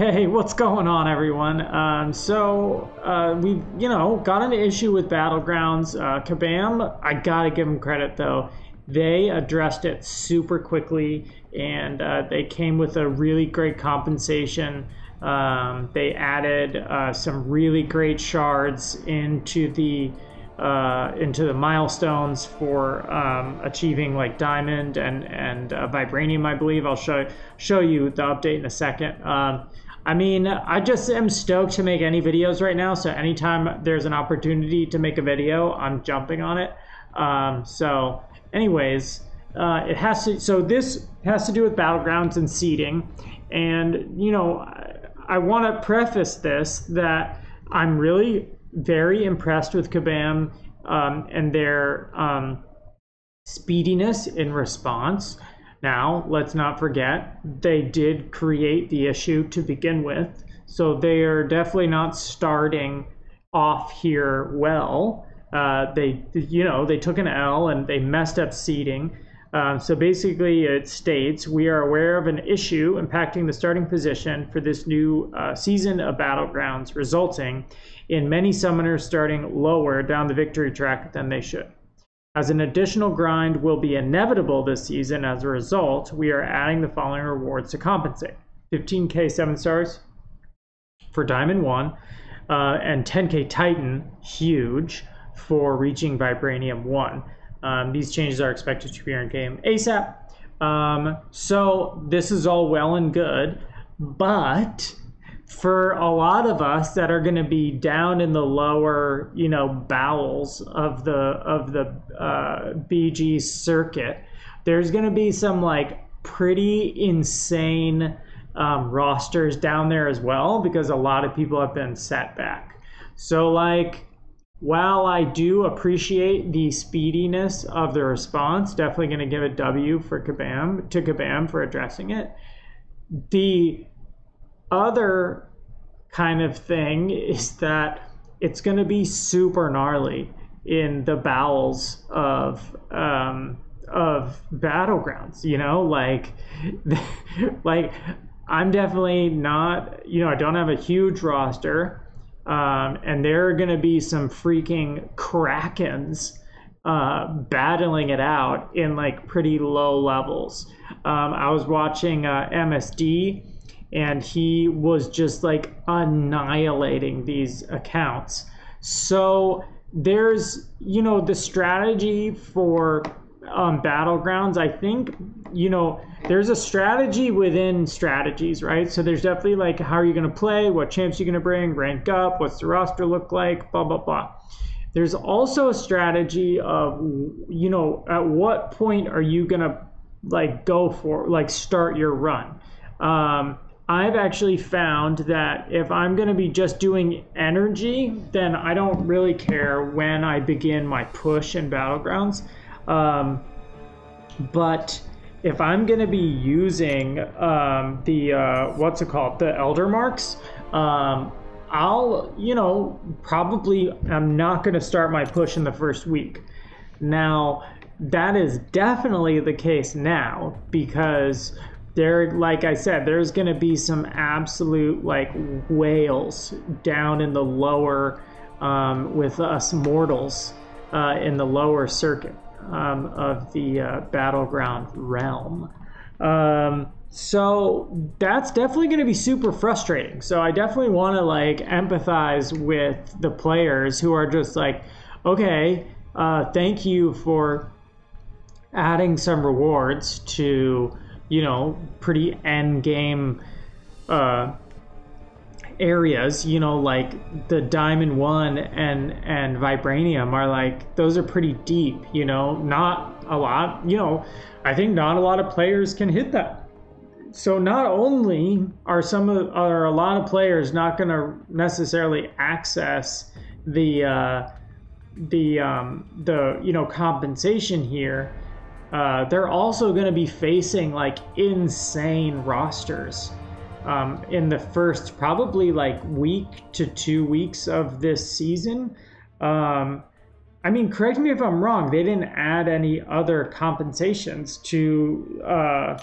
Hey, what's going on, everyone? Um, so, uh, we, you know, got an issue with Battlegrounds. Uh, Kabam, I gotta give them credit though. They addressed it super quickly and uh, they came with a really great compensation. Um, they added uh, some really great shards into the uh, into the milestones for um, achieving like diamond and and uh, vibranium. I believe I'll show show you the update in a second. I mean, I just am stoked to make any videos right now. So anytime there's an opportunity to make a video, I'm jumping on it. Um, so, anyways, uh, it has to. So this has to do with battlegrounds and seeding, and you know, I, I want to preface this that I'm really very impressed with Kabam um, and their um, speediness in response. Now, let's not forget, they did create the issue to begin with. So they are definitely not starting off here well. Uh, they, you know, they took an L and they messed up seeding. Um, so basically, it states we are aware of an issue impacting the starting position for this new uh, season of Battlegrounds, resulting in many summoners starting lower down the victory track than they should. As an additional grind will be inevitable this season as a result, we are adding the following rewards to compensate 15k 7 stars for Diamond 1, uh, and 10k Titan, huge, for reaching Vibranium 1. Um, these changes are expected to be in game ASAP. Um, so this is all well and good, but for a lot of us that are going to be down in the lower, you know, bowels of the of the uh, BG circuit, there's going to be some like pretty insane um, rosters down there as well because a lot of people have been set back. So like while I do appreciate the speediness of the response, definitely going to give a W for Kabam to Kabam for addressing it. The other kind of thing is that it's going to be super gnarly in the bowels of um, of battlegrounds. You know, like like I'm definitely not. You know, I don't have a huge roster um, and there are going to be some freaking krakens uh, battling it out in like pretty low levels. Um, I was watching uh, MSD and he was just like annihilating these accounts. So there's, you know, the strategy for um, battlegrounds, I think, you know, there's a strategy within strategies, right? So there's definitely like how are you going to play, what champs are you're going to bring, rank up, what's the roster look like, blah blah blah. There's also a strategy of you know at what point are you going to like go for like start your run. Um, I've actually found that if I'm going to be just doing energy, then I don't really care when I begin my push in battlegrounds. Um, but if I'm going to be using um, the, uh, what's it called, the Elder Marks, um, I'll, you know, probably I'm not going to start my push in the first week. Now, that is definitely the case now because there, like I said, there's going to be some absolute like whales down in the lower um, with us mortals uh, in the lower circuit um, of the uh, battleground realm. Um, so that's definitely going to be super frustrating. So I definitely want to like empathize with the players who are just like, okay, uh, thank you for adding some rewards to, you know, pretty end game uh, areas, you know, like the Diamond One and and Vibranium are like those are pretty deep. You know, not a lot. You know, I think not a lot of players can hit that. So not only are some of are a lot of players not going to necessarily access the uh, the um, the you know compensation here. Uh, they're also going to be facing like insane rosters um, in the first probably like week to two weeks of this season. Um, I mean, correct me if I'm wrong. They didn't add any other compensations to uh,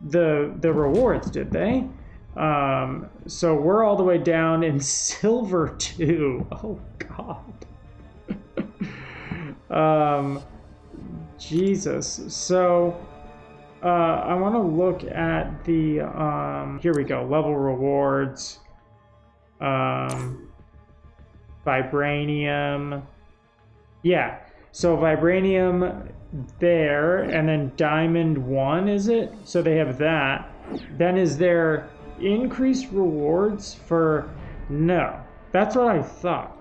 the the rewards, did they? Um, so we're all the way down in silver too. Oh God. um, Jesus. So uh, I want to look at the. Um, here we go. Level rewards. Um, vibranium. Yeah. So vibranium there, and then diamond one, is it? So they have that. Then is there increased rewards for no? That's what I thought.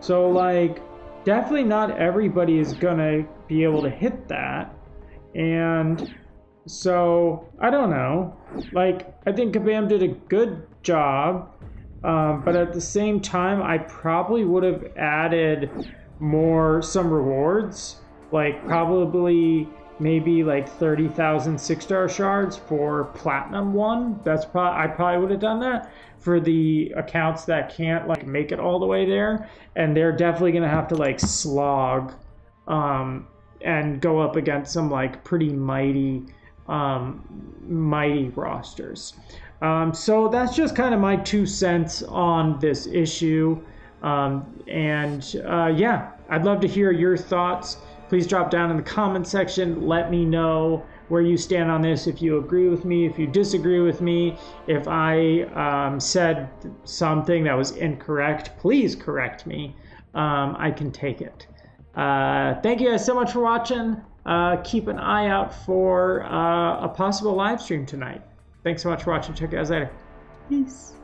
So like, definitely not everybody is gonna be able to hit that, and so I don't know. Like, I think Kabam did a good job. Um, but at the same time, I probably would have added more some rewards, like probably maybe like 30,000 six star shards for platinum one. That's probably I probably would have done that for the accounts that can't like make it all the way there, and they're definitely gonna have to like slog um, and go up against some like pretty mighty um, mighty rosters. Um, so that's just kind of my two cents on this issue. Um, and uh, yeah, I'd love to hear your thoughts. Please drop down in the comment section. Let me know where you stand on this. If you agree with me, if you disagree with me, if I um, said something that was incorrect, please correct me. Um, I can take it. Uh, thank you guys so much for watching. Uh, keep an eye out for uh, a possible live stream tonight. Thanks so much for watching. Check you guys later. Peace.